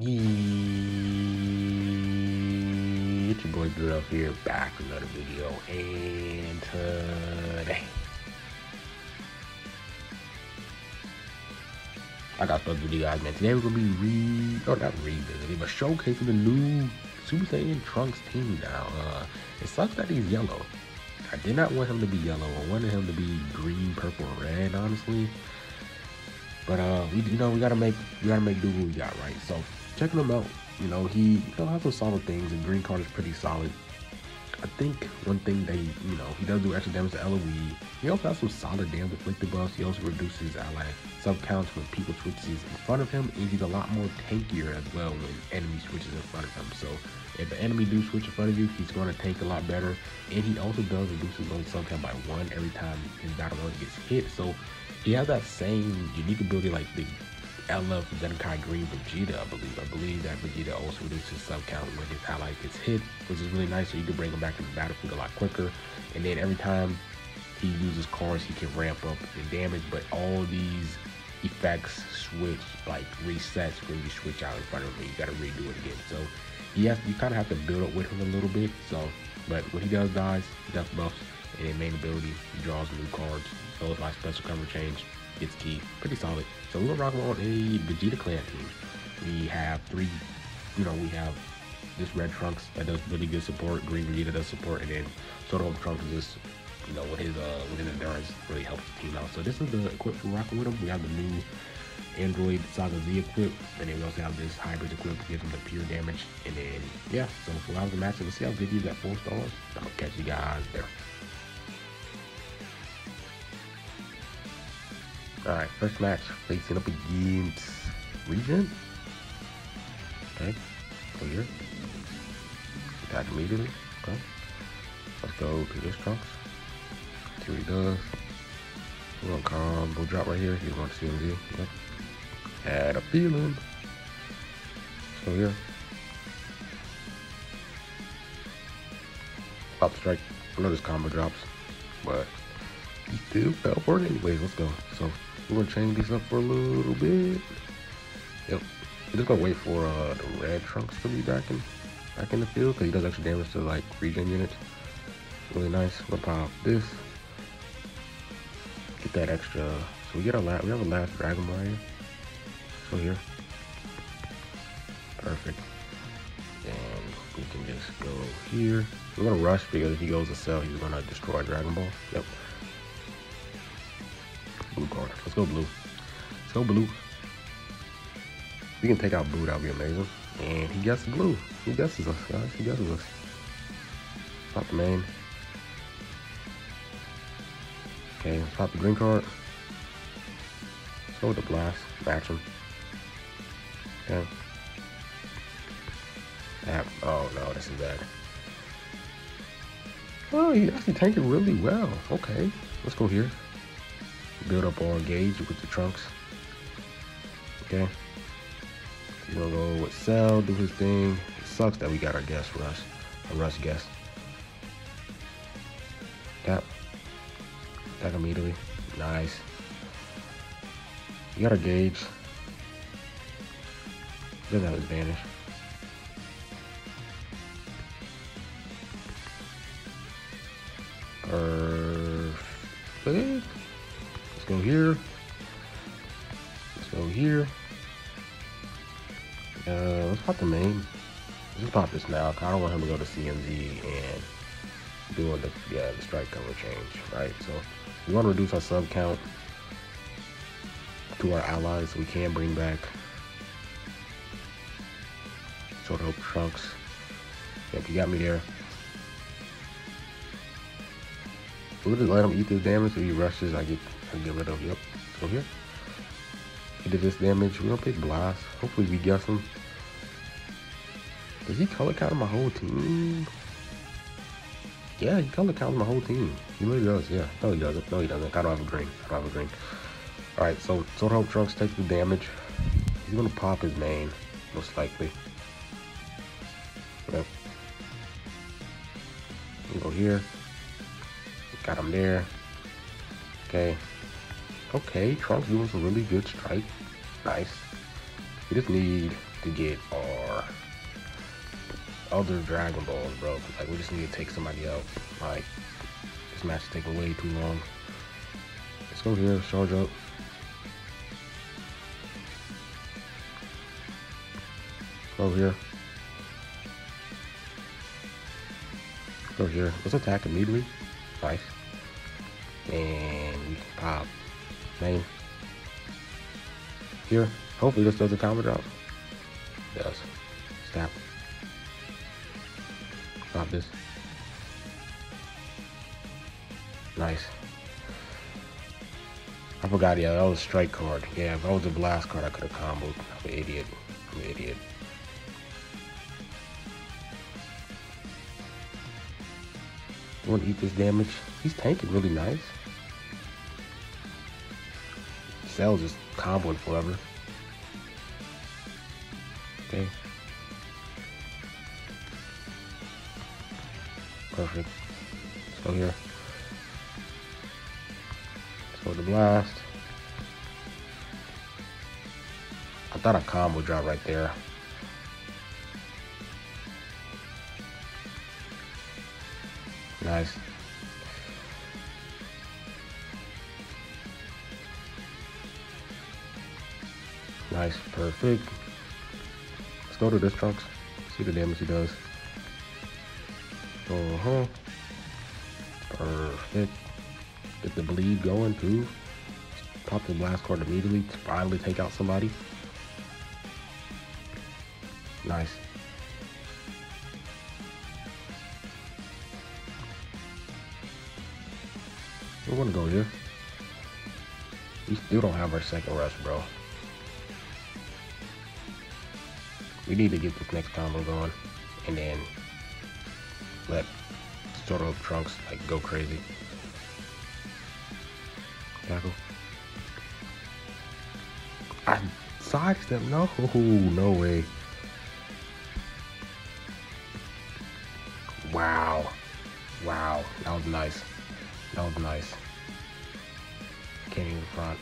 Yeah, it's your boy Bill here, back with another video, and today I got stuff to do, guys, man. Today we're gonna be re, oh, not revisiting, but showcasing the new Super Saiyan Trunks team now. Uh, it sucks that he's yellow. I did not want him to be yellow. I wanted him to be green, purple, red, honestly. But uh, we you know we gotta make we gotta make do what we got right. So checking him out, you know he has some solid things. And green card is pretty solid. I think one thing that he, you know he does do extra damage to LOE. He also has some solid damage inflicted buffs. He also reduces ally sub counts when people switches in front of him, and he's a lot more tankier as well when enemy switches in front of him. So if the enemy do switch in front of you, he's going to tank a lot better. And he also does reduce his own sub count by one every time his battle run gets hit. So he has that same unique ability like the LF Zenkai Green Vegeta, I believe. I believe that Vegeta also reduces sub count when his ally gets hit, which is really nice. So you can bring him back in the battlefield a lot quicker. And then every time he uses cards, he can ramp up the damage. But all these effects switch, like resets when you switch out in front of him. You got to redo it again. So has, you kind of have to build up with him a little bit. So, but when he does dies, does buffs and main ability, he draws new cards. Those like special cover change, gets key, pretty solid. So we're rocking on a Vegeta clan team. We have three, you know, we have this red Trunks that does really good support, green Vegeta does support, and then Soto Trunks is just, you know, with his uh with his endurance really helps the team out. So this is the equip we're rocking with him. We have the new Android Saga Z equip, and then we also have this hybrid equip to give him the pure damage. And then yeah, so for the match, let's see how he's at four stars. I'll catch you guys there. Alright, first match facing up against Regen. Okay, here. Attack immediately. Okay. Let's go to this trunks. See what he does. We're gonna combo drop right here. He's to CMZ. Yep. Had a feeling. So here. Pop strike. I know this combo drops, but still fell for it anyway. Let's go. So we're gonna change these up for a little bit. Yep. We're just gonna wait for uh, the red trunks to be back in back in the field because he does extra damage to like regen units. Really nice. We'll pop this. Get that extra. So we get a last. We have a last Dragon here. So here. Perfect. And we can just go here. We're gonna rush because if he goes to Cell, he's gonna destroy Dragon Ball. Yep blue card. Let's go blue. Let's go blue. We can take out blue, that would be amazing. And he gets blue. He guesses us, guys. He guesses us. Pop the main. Okay, pop the green card. Let's go with the blast. Him. Okay. That, oh no, this is bad. Oh, he actually tanked it really well. Okay, let's go here build up our gauge with the trunks. Okay. Gonna go with Cell, do his thing. It sucks that we got our guest rush. A rush guest. Tap. Attack immediately. Nice. You got a gauge. Doesn't have vanish. Perfect go here. Let's go here. Uh, let's pop the main. Let's pop this now. I don't want him to go to CMZ and doing the yeah the strike cover change, right? So we want to reduce our sub count to our allies so we can bring back sort of trunks. Yep, you got me there. We'll just let him eat this damage so he rushes. I get and get rid of. Yep. So here. He did this damage. We're gonna pick Blast. Hopefully we guess him. Does he color count my whole team? Yeah, he color counts my whole team. He really does, yeah. No, he doesn't. No, he doesn't. I don't have a green. I don't have a green. Alright, so Sword Hope Trunks takes the damage. He's gonna pop his main, most likely. Yep. Go here. Got him there. Okay. Okay, Trunks doing some really good strike. Nice. We just need to get our other Dragon Balls, bro. Like, we just need to take somebody out. Like, this match is taking way too long. Let's go here, charge up. Go here. Go here. Let's attack immediately. Nice. And uh, we can pop. Main. Here. Hopefully this does a combo drop. It does. Snap. Pop this. Nice. I forgot, yeah, that was a strike card. Yeah, if I was a blast card, I could have comboed. I'm an idiot. I'm an idiot. want to eat this damage. He's tanking really nice. Cell's just comboing forever. Okay. Perfect. Let's go here. Let's go to blast. I thought a combo drop right there. Nice. Nice, perfect. Let's go to this trunks. See the damage he does. Uh-huh. Perfect. Get the bleed going too. Pop the blast card immediately to finally take out somebody. Nice. We're gonna go here. We still don't have our second rush, bro. We need to get this next combo going and then let sort of trunks like go crazy. Tackle. I sidestep. No, no way. Wow. Wow. That was nice. That was nice. Can't even front.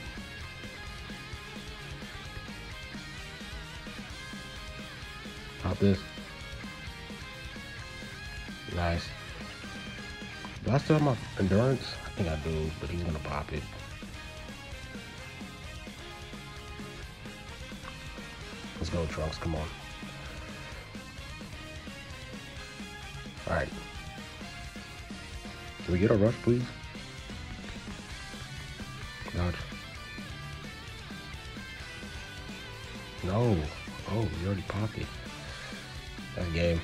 Pop this. Nice. Do I still have my endurance? I think I do, but he's gonna pop it. Let's go, Trunks. Come on. All right. Can we get a rush, please? Dodge. No. Oh, you already popped it. That game.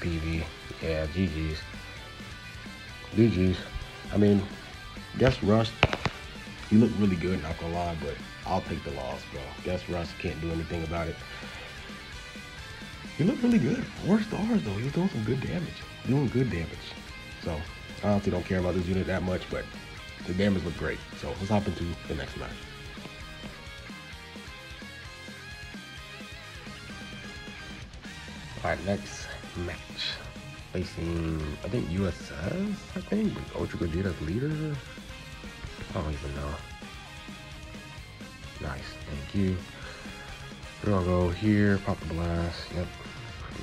PV. Yeah, GG's. GG's. I mean, guess Rust, he looked really good, not gonna lie, but I'll take the loss, bro. Guess Rust can't do anything about it. He looked really good. Four stars, though. He was doing some good damage. Doing good damage. So, I honestly don't care about this unit that much, but the damage looked great. So, let's hop into the next match. Alright, next match. Facing, I think USS, I think, with Ultra Gogeta's leader. I don't even know. Nice, thank you. We're gonna go here, pop the blast. Yep.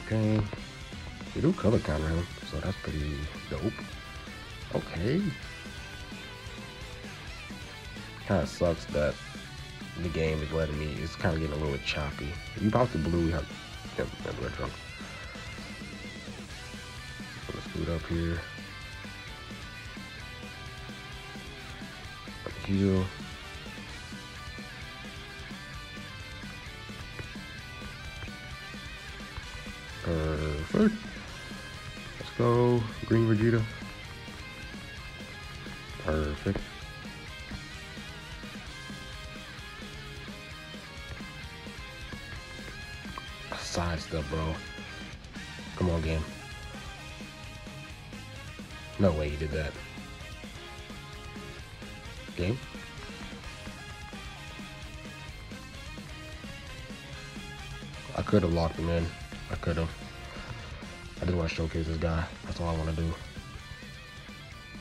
Okay. We do color counter him, so that's pretty dope. Okay. Kind of sucks that the game is letting me. It's kind of getting a little bit choppy. If you pop the blue, we have yep, red trunks. Let's boot up here. Heal. Perfect. Come on, game. No way he did that. Game? I could have locked him in. I could have. I just want to showcase this guy. That's all I want to do.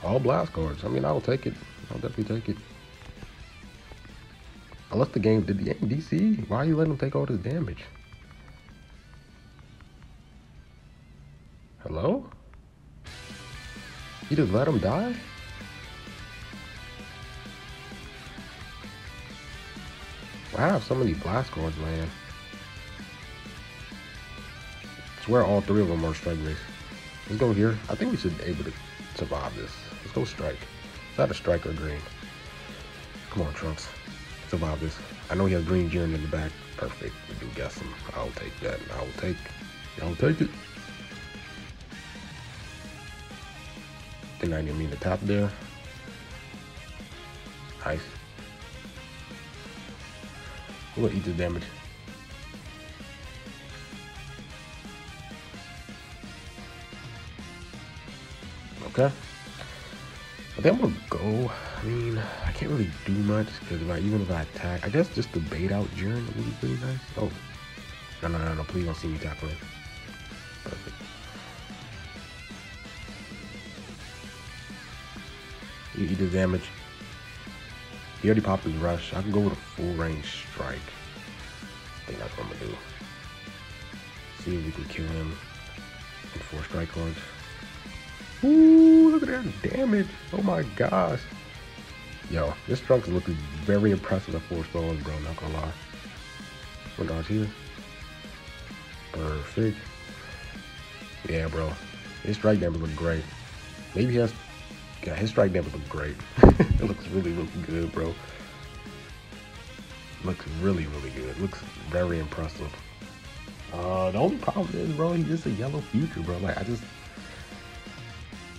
All blast cards. I mean, I will take it. I'll definitely take it. Unless the game did the game DC. Why are you letting him take all this damage? Hello? You just let him die? Why have so many blast cards, man? I swear all three of them are strike. Let's go here. I think we should be able to survive this. Let's go strike. Is that a strike or green? Come on, Trunks. Survive this. I know he has green Jiren in the back. Perfect. We do guess him. I'll take that. I will take. I'll take it. Think I didn't mean to tap there. Nice. We'll eat the damage. Okay. I think I'm gonna go. I mean, I can't really do much because if I even if I attack, I guess just to bait out Jiren would be pretty nice. Oh, no, no, no, no! Please don't see me tackling. Eat the damage. He already popped his rush. I can go with a full range strike. I think that's what I'm gonna do. See if we can kill him in four strike cards. Ooh, look at that damage. Oh my gosh. Yo, this truck is looking very impressive at four stars, bro. Not gonna lie. One dodge here. Perfect. Yeah, bro. His strike damage look great. Maybe he has. Yeah, his strike damage look great. it looks really, really good, bro. Looks really, really good. Looks very impressive. Uh, the only problem is, bro, he's just a yellow future, bro. Like, I just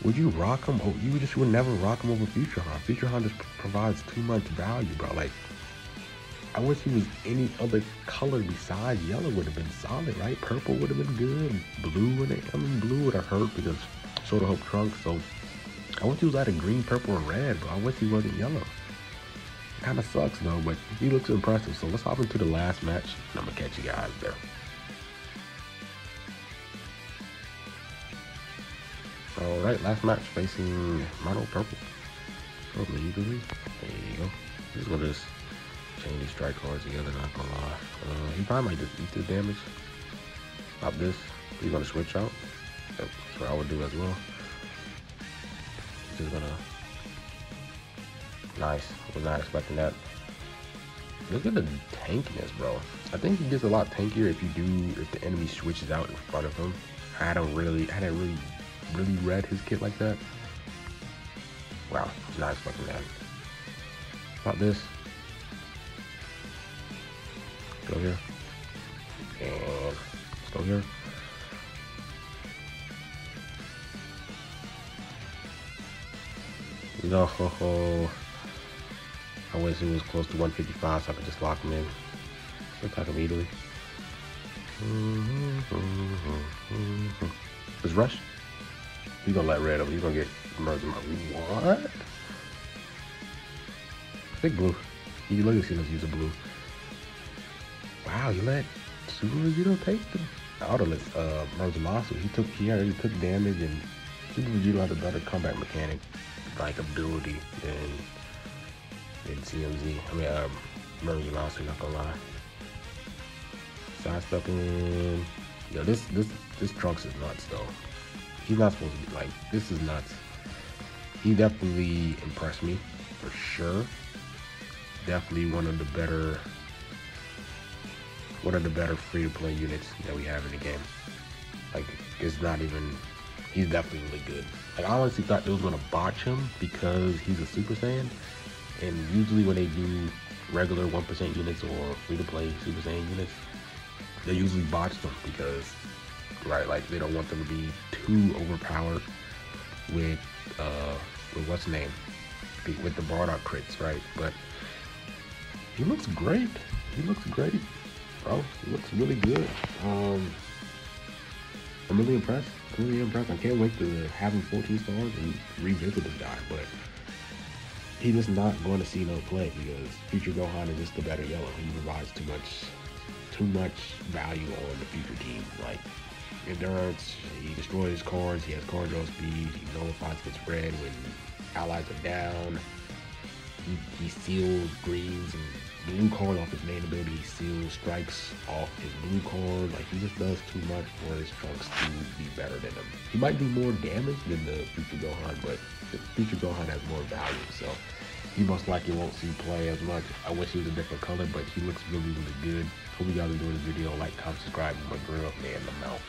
would you rock him? Oh, you just would never rock him over Future Gohan. Future Gohan just provides too much value, bro. Like, I wish he was any other color besides yellow would have been solid, right? Purple would have been good. Blue would have, I mean, blue would have hurt because Sword of Hope trunks. So I wish he was either green, purple, or red, but I wish he wasn't yellow. Kind of sucks though, but he looks impressive. So let's hop into the last match, and I'm gonna catch you guys there. All right, last match facing Mono Purple. Probably easily. There you go. Just gonna just chain these strike cards together, not gonna lie. Uh, he probably might just eat the damage. Stop this. He's gonna switch out. That's what I would do as well. Just gonna. Nice. Was not expecting that. Look at the tankiness, bro. I think he gets a lot tankier if you do if the enemy switches out in front of him. I don't really, I didn't really really read his kit like that. Wow, not expecting that. About this. Go here. And let's go here. No, ho, ho. I wish it was close to 155 so I could just lock him in. Attack immediately. Let's rush. He's gonna let red over. He's gonna get merged. What? Big blue. You look at us use a blue. Wow, you let Super Vegito take the Autoless uh Merzumasu. He took he already took damage and Super Vegito has a better combat mechanic like ability than than CMZ. I mean um Merzumasu, not gonna lie. Sidestepping. Yo, this this this Trunks is nuts though he's not supposed to be like this is nuts. He definitely impressed me for sure. Definitely one of the better one of the better free to play units that we have in the game. Like it's not even he's definitely really good. Like I honestly thought they was gonna botch him because he's a Super Saiyan. And usually when they do regular 1% units or free to play Super Saiyan units, they usually botch them because right? Like they don't want them to be too overpowered with uh with what's name with the Bardock crits, right? But he looks great. He looks great, bro. He looks really good. Um, I'm really impressed. Really impressed. I can't wait to have him 14 stars and revisit this guy, but he is not going to see no play because Future Gohan is just the better yellow. He provides too much, too much value on the future team. Like endurance. He destroys cards. He has card draw speed. He nullifies gets red when allies are down. he, he seals greens and blue card off his main ability. Seals strikes off his blue card. Like he just does too much for his Trunks to be better than him. He might do more damage than the Future Gohan, but the Future Gohan has more value. So he most likely won't see play as much. I wish he was a different color, but he looks really, really good. Hope you guys enjoyed the video. Like, comment, subscribe, and my drill, man, I'm out.